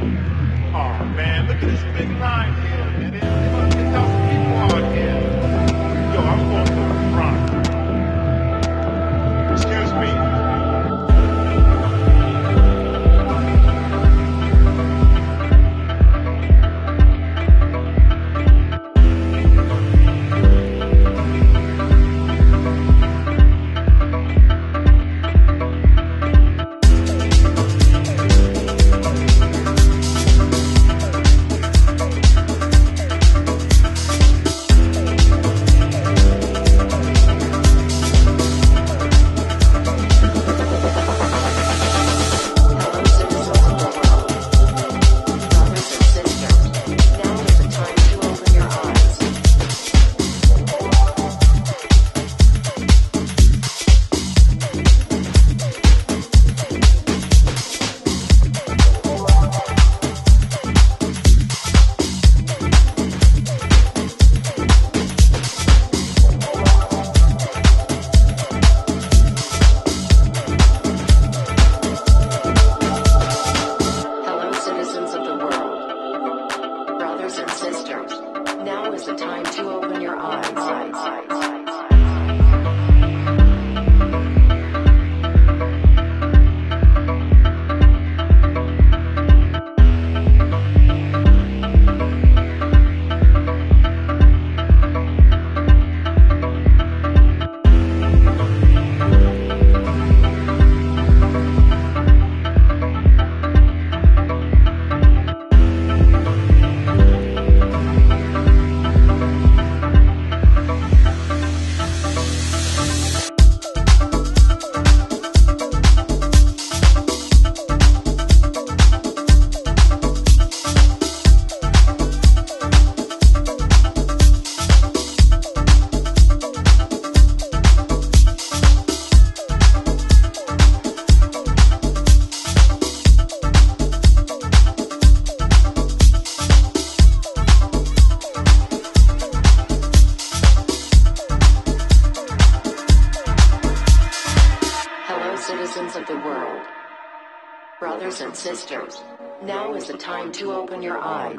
Oh man, look at this big line here, man. Citizens of the world. Brothers and sisters, now is the time to open your eyes.